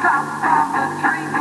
Stop of the tree.